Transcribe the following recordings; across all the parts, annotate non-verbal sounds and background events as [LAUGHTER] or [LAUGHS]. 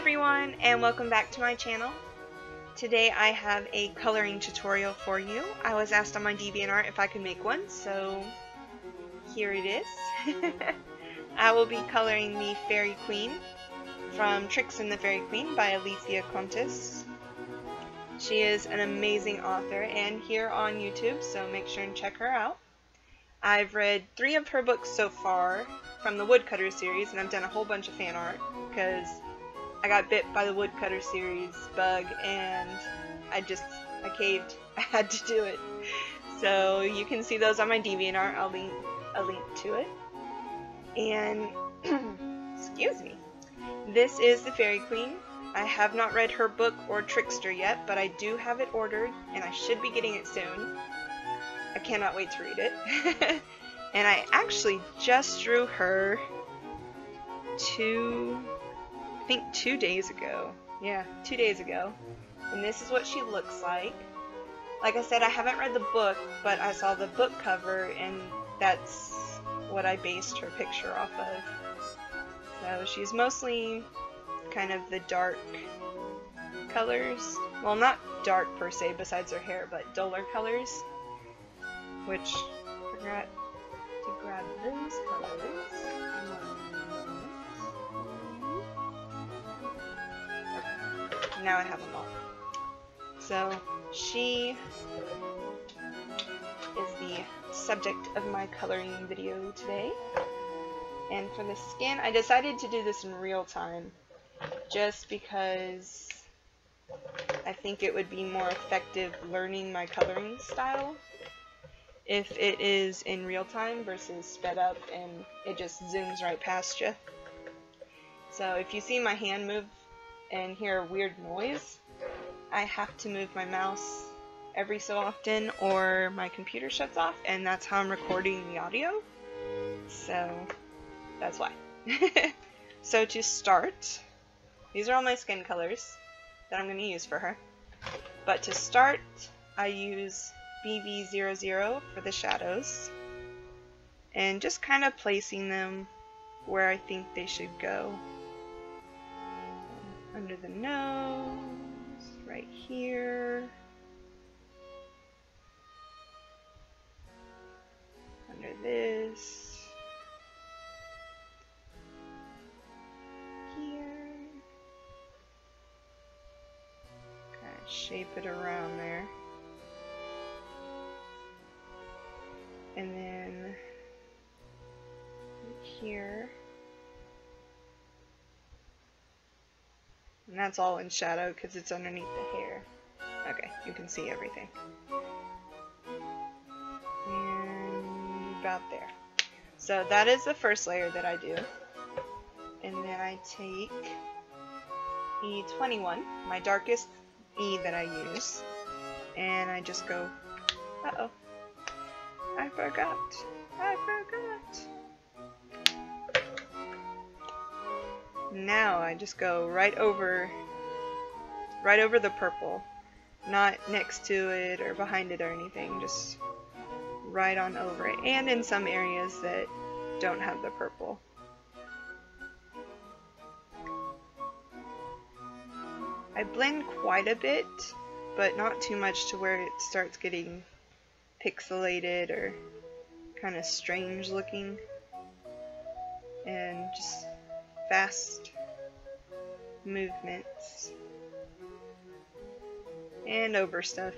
everyone and welcome back to my channel. Today I have a coloring tutorial for you. I was asked on my DeviantArt if I could make one, so here it is. [LAUGHS] I will be coloring the Fairy Queen from Trix and the Faerie Queen by Alethea Kontis. She is an amazing author and here on YouTube, so make sure and check her out. I've read three of her books so far from the Woodcutter series, and I've done a whole bunch of fan art because I got bit by the Woodcutter series bug and I just, I caved. [LAUGHS] I had to do it. So you can see those on my DeviantArt. I'll link a link to it. And, [CLEARS THROAT] excuse me. This is the Fairy Queen. I have not read her book or Trickster yet, but I do have it ordered and I should be getting it soon. I cannot wait to read it. [LAUGHS] and I actually just drew her two think two days ago. Yeah, two days ago. And this is what she looks like. Like I said, I haven't read the book, but I saw the book cover, and that's what I based her picture off of. So she's mostly kind of the dark colors. Well, not dark per se, besides her hair, but duller colors. Which, I forgot to grab those colors. Now I have them all. So she is the subject of my coloring video today. And for the skin, I decided to do this in real time just because I think it would be more effective learning my coloring style if it is in real time versus sped up and it just zooms right past you. So if you see my hand move and hear a weird noise, I have to move my mouse every so often or my computer shuts off and that's how I'm recording the audio. So that's why. [LAUGHS] so to start, these are all my skin colors that I'm going to use for her. But to start, I use BB00 for the shadows and just kind of placing them where I think they should go under the nose, right here, under this, here, kind of shape it around there, and then here. And that's all in shadow because it's underneath the hair. Okay, you can see everything. And about there. So that is the first layer that I do. And then I take E21, my darkest E that I use, and I just go, uh-oh, I forgot, I forgot. Now I just go right over right over the purple. Not next to it or behind it or anything, just right on over it. And in some areas that don't have the purple. I blend quite a bit, but not too much to where it starts getting pixelated or kind of strange looking. And just fast movements. And over stuff.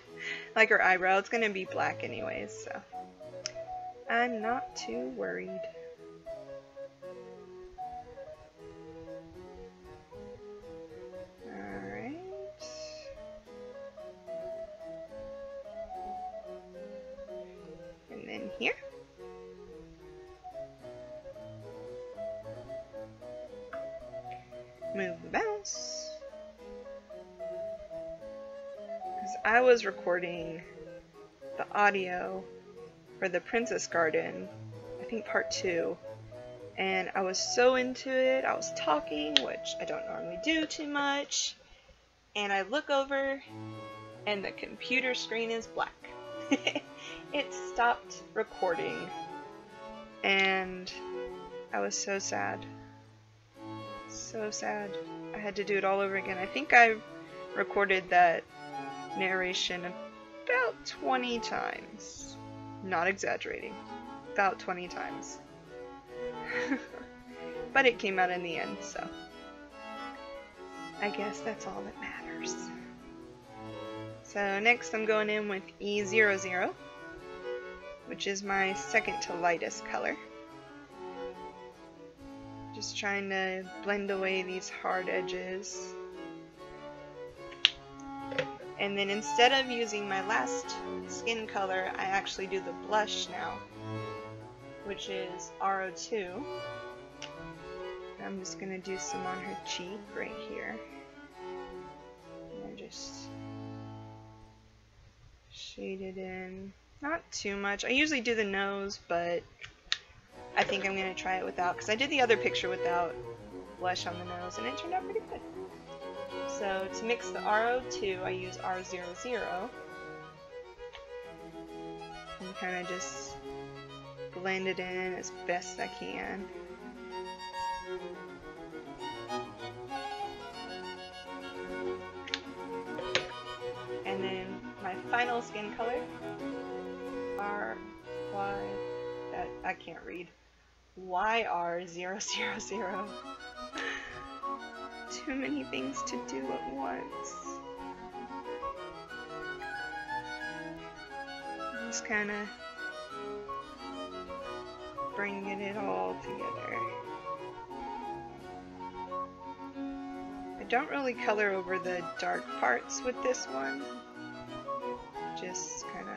[LAUGHS] like her eyebrow, it's going to be black anyways, so I'm not too worried. Because I was recording the audio for the Princess Garden, I think part two, and I was so into it, I was talking, which I don't normally do too much, and I look over and the computer screen is black. [LAUGHS] it stopped recording, and I was so sad. So sad. I had to do it all over again. I think I recorded that narration about 20 times. Not exaggerating. About 20 times. [LAUGHS] but it came out in the end, so. I guess that's all that matters. So next I'm going in with E00, which is my second to lightest color. Just trying to blend away these hard edges. And then instead of using my last skin color, I actually do the blush now, which is R02. I'm just going to do some on her cheek right here. And just shade it in. Not too much. I usually do the nose, but I think I'm going to try it without, because I did the other picture without blush on the nose, and it turned out pretty good. So to mix the R02, I use R00, and kind of just blend it in as best I can. And then my final skin color, R, Y, that I can't read. YR000. Too many things to do at once. Just kind of bringing it all together. I don't really color over the dark parts with this one. Just kind of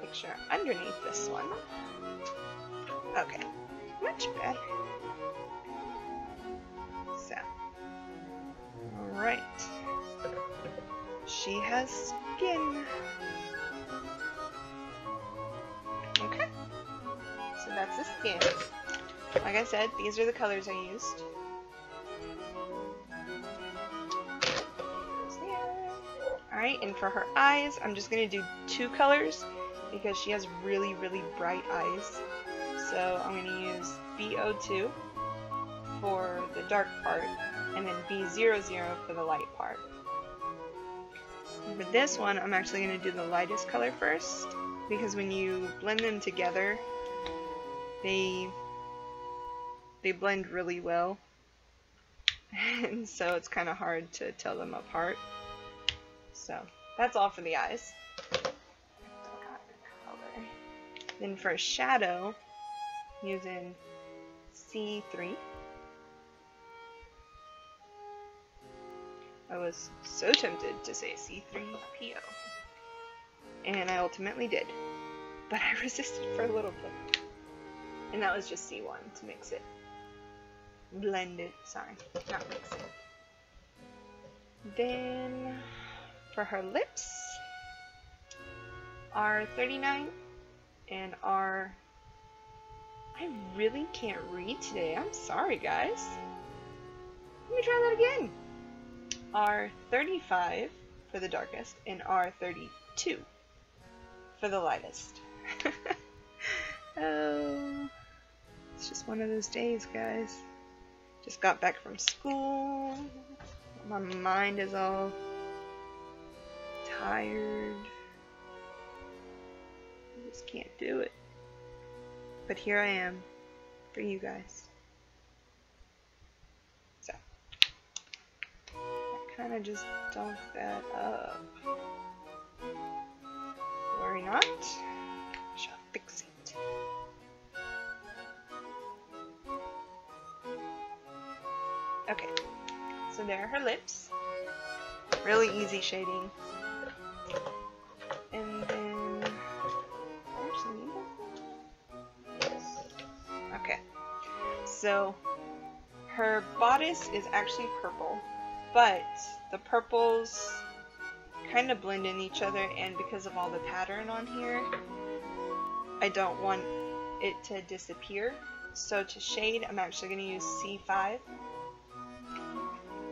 picture underneath this one. Okay, much better. So, alright. She has skin. Okay, so that's the skin. Like I said, these are the colors I used. Alright, and for her eyes, I'm just going to do two colors because she has really, really bright eyes. So I'm going to use B02 for the dark part and then B00 for the light part. For this one, I'm actually going to do the lightest color first because when you blend them together, they they blend really well. [LAUGHS] and so it's kind of hard to tell them apart. So that's all for the eyes. Then for a shadow, using C3. I was so tempted to say C3PO. And I ultimately did. But I [LAUGHS] resisted for a little bit. And that was just C1 to mix it. Blend it. Sorry, not mix it. Then for her lips, R39 and R. I really can't read today. I'm sorry, guys. Let me try that again. R35 for the darkest and R32 for the lightest. [LAUGHS] oh, it's just one of those days, guys. Just got back from school. My mind is all tired I just can't do it. But here I am for you guys. So, I kind of just dunk that up. Worry not. I shall fix it. Okay, so there are her lips. Really easy shading. So her bodice is actually purple, but the purples kind of blend in each other and because of all the pattern on here, I don't want it to disappear. So to shade, I'm actually going to use C5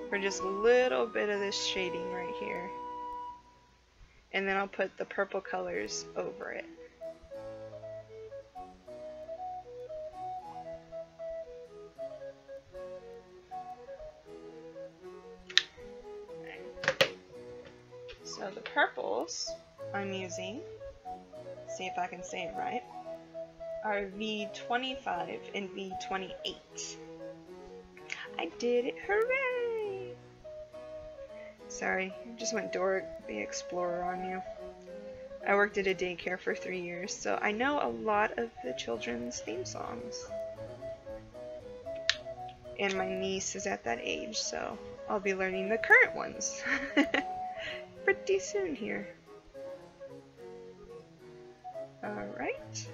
for just a little bit of this shading right here. And then I'll put the purple colors over it. So the purples I'm using, see if I can say it right, are V25 and V28. I did it, hooray! Sorry, I just went Dora the Explorer on you. I worked at a daycare for three years, so I know a lot of the children's theme songs. And my niece is at that age, so I'll be learning the current ones [LAUGHS] pretty soon here. Alright.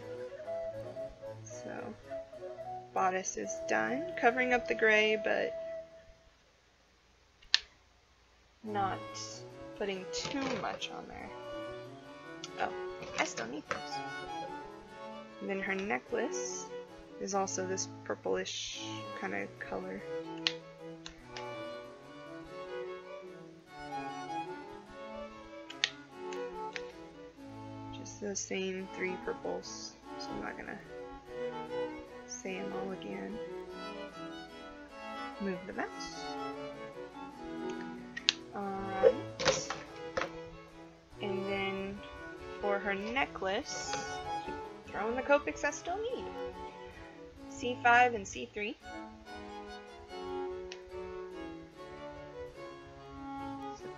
So, bodice is done, covering up the gray, but not putting too much on there. Oh, I still need those. And then her necklace is also this purplish kind of color. The same three purples, so I'm not gonna say them all again. Move the mouse. Alright. And then for her necklace, keep throwing the Copics I still need. C5 and C3.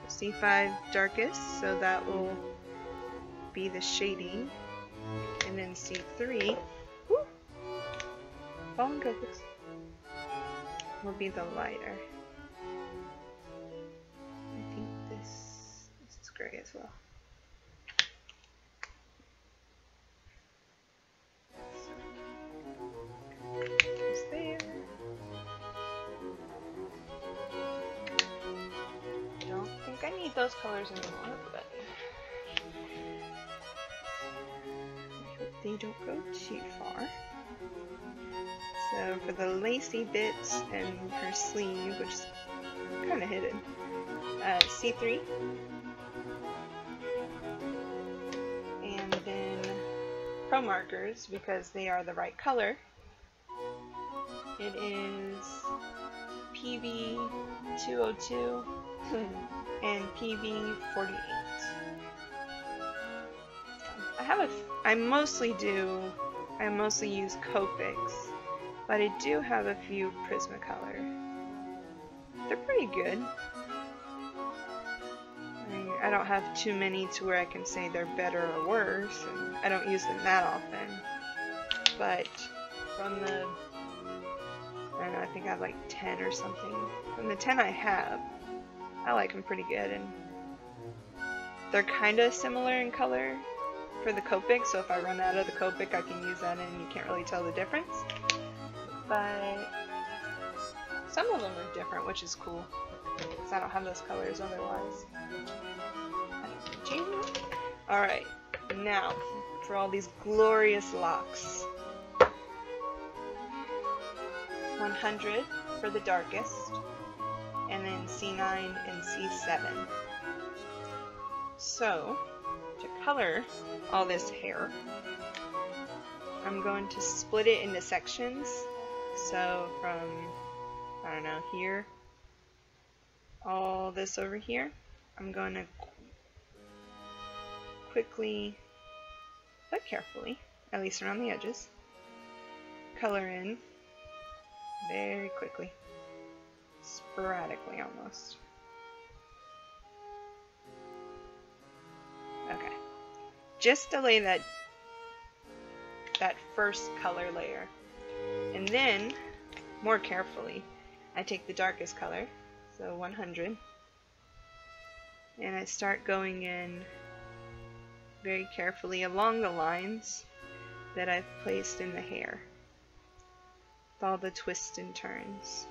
C5 darkest, so that will be the shading. And then C3, whoo, fallen Copics, will be the lighter. I think this, this is gray as well. there. Don't think I need those colors anymore, don't go too far. So for the lacy bits and her sleeve, which is kind of hidden, uh, C3. And then pro markers, because they are the right color, it is PB202 [LAUGHS] and PB48. I have a, I mostly do, I mostly use Copics, but I do have a few Prismacolor. They're pretty good. I, don't have too many to where I can say they're better or worse, and I don't use them that often. But from the I know, I think I have like 10 or something. From the 10 I have, I like them pretty good, and they're kind of similar in color for the Copic, so if I run out of the Copic, I can use that and you can't really tell the difference. But some of them are different, which is cool, because I don't have those colors otherwise. Alright, now for all these glorious locks. 100 for the darkest, and then C9 and C7. So, to color all this hair, I'm going to split it into sections. So from, I don't know, here, all this over here, I'm going to quickly, but carefully, at least around the edges, color in very quickly. Sporadically, almost. Just to lay that, that first color layer. And then, more carefully, I take the darkest color, so 100, and I start going in very carefully along the lines that I've placed in the hair with all the twists and turns.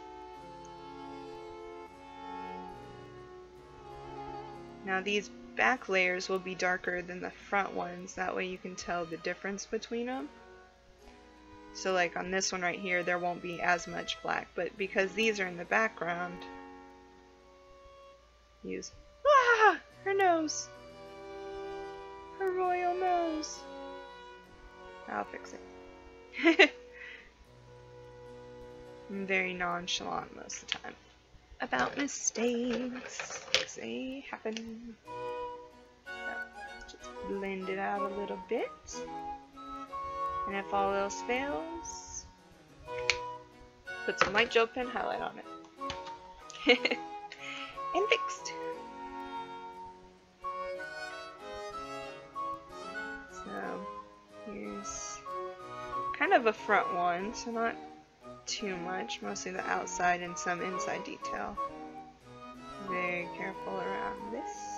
Now these back layers will be darker than the front ones, that way you can tell the difference between them. So like on this one right here, there won't be as much black, but because these are in the background, use, ah, her nose, her royal nose. I'll fix it. I'm [LAUGHS] very nonchalant most of the time about mistakes. They happen. Blend it out a little bit. And if all else fails, put some light gel pen highlight on it. [LAUGHS] and fixed. So here's kind of a front one, so not too much, mostly the outside and some inside detail. Very careful around this.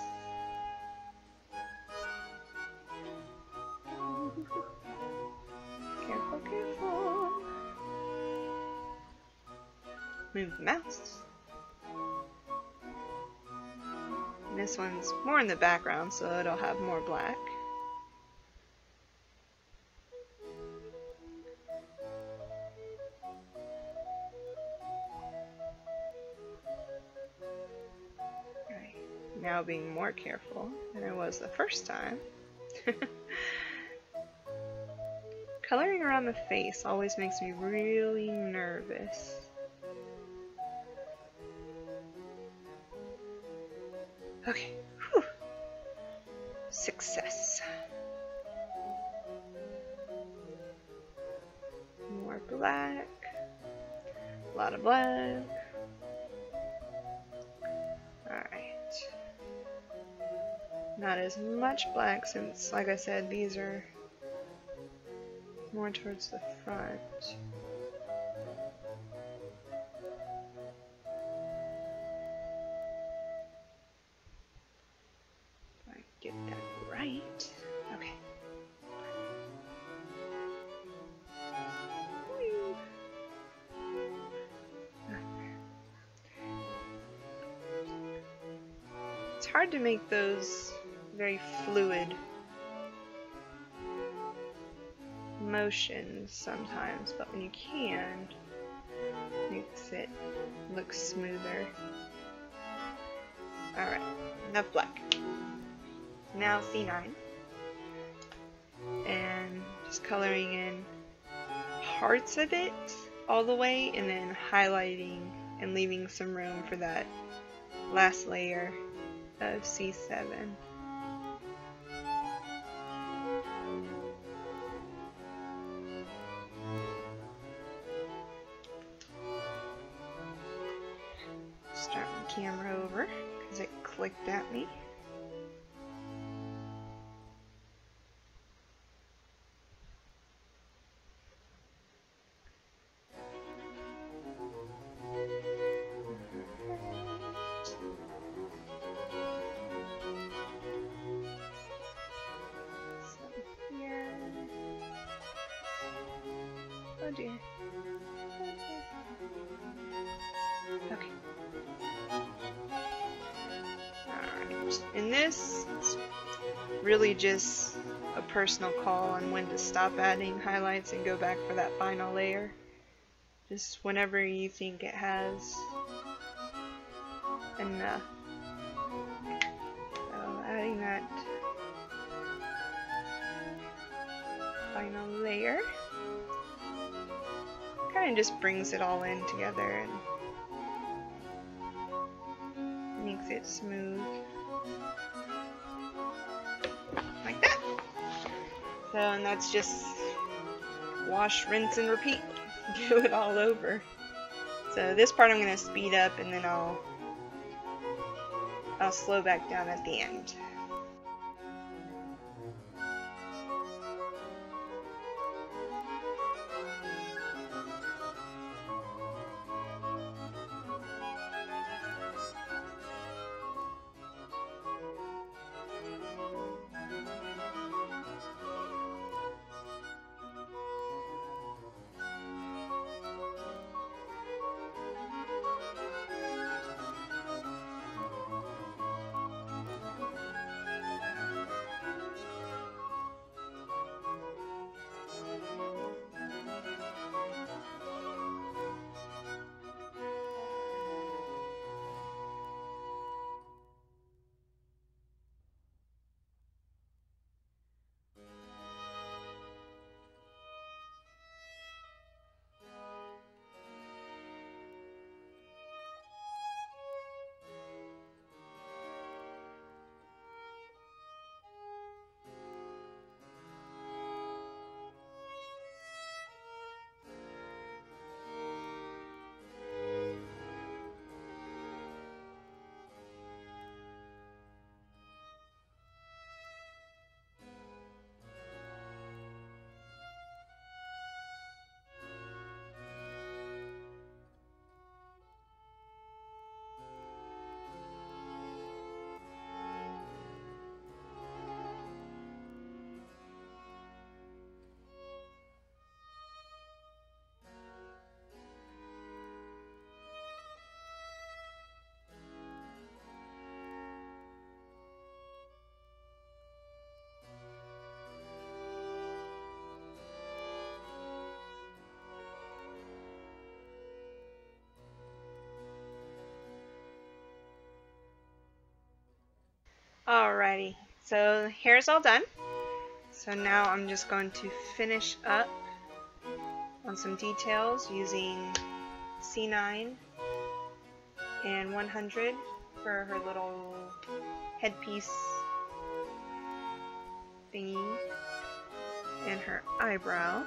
Careful. Move mouse. This one's more in the background, so it'll have more black. now being more careful than I was the first time. [LAUGHS] Coloring around the face always makes me really nervous. Okay, Whew. Success. More black. A lot of black. Alright. Not as much black since, like I said, these are more towards the front. I get that right. Okay. It's hard to make those very fluid motions sometimes, but when you can, it makes it look smoother. Alright, enough black. Now C9. And just coloring in parts of it all the way and then highlighting and leaving some room for that last layer of C7. Clicked at me. Personal call on when to stop adding highlights and go back for that final layer. Just whenever you think it has enough. So adding that final layer kind of just brings it all in together and makes it smooth. So, and that's just wash, rinse, and repeat. [LAUGHS] Do it all over. So this part I'm going to speed up and then I'll I'll slow back down at the end. Alrighty, so hair's all done. So now I'm just going to finish up on some details using C9 and 100 for her little headpiece thingy and her eyebrow.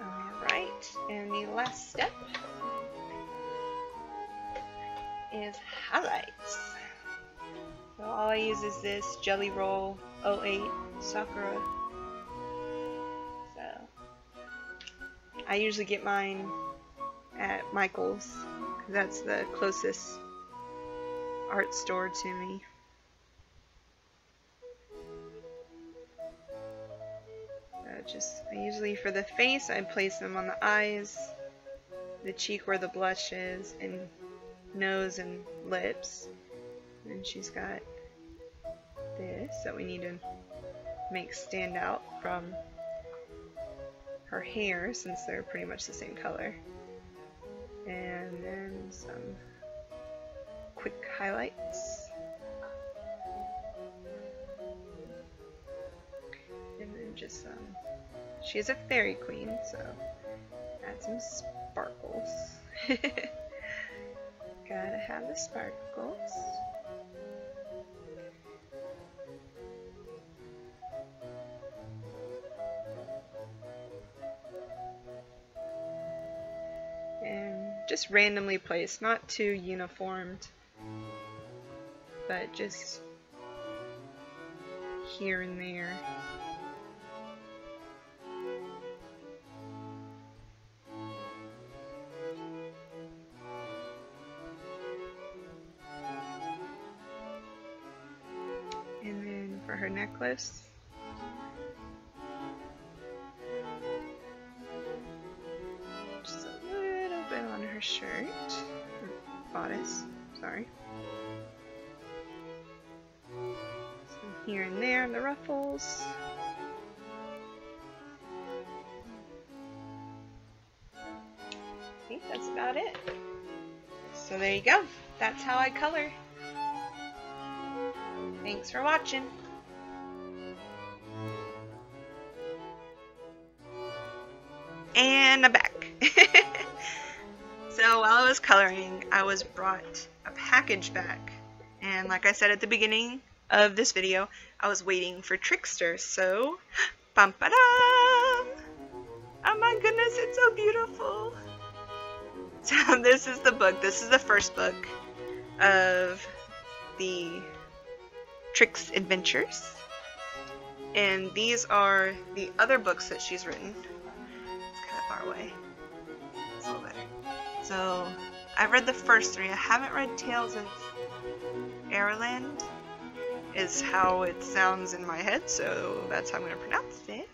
Alright, and the last step is highlights. So all I use is this Gelly Roll 08 Sakura. So I usually get mine at Michael's because that's the closest art store to me. just I usually for the face I place them on the eyes, the cheek where the blush is, and nose and lips. And she's got this that we need to make stand out from her hair since they're pretty much the same color. And then some quick highlights. And then just some, she is a fairy queen, so add some sparkles. [LAUGHS] Gotta have the sparkles. And just randomly placed, not too uniformed, but just here and there. Necklace. Just a little bit on her shirt, bodice, sorry. Some here and there in the ruffles. I think that's about it. So there you go. That's how I color. Thanks for watching. Coloring, I was brought a package back. And like I said at the beginning of this video, I was waiting for Trickster. So, bum ba dum! Oh my goodness, it's so beautiful. [LAUGHS] So this is the book. This is the first book of the Trix Adventures. And these are the other books that she's written It's kind of far away. It's a little better. So, I've read the first three. I haven't read Tales of Airland, is how it sounds in my head, so that's how I'm going to pronounce it.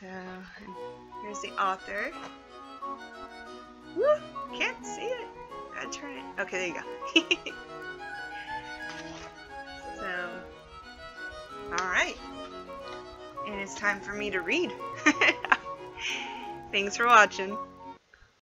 So, here's the author. Woo! Can't see it. Gotta turn it. Okay, there you go. [LAUGHS] so, alright. And it's time for me to read. [LAUGHS] Thanks for watching.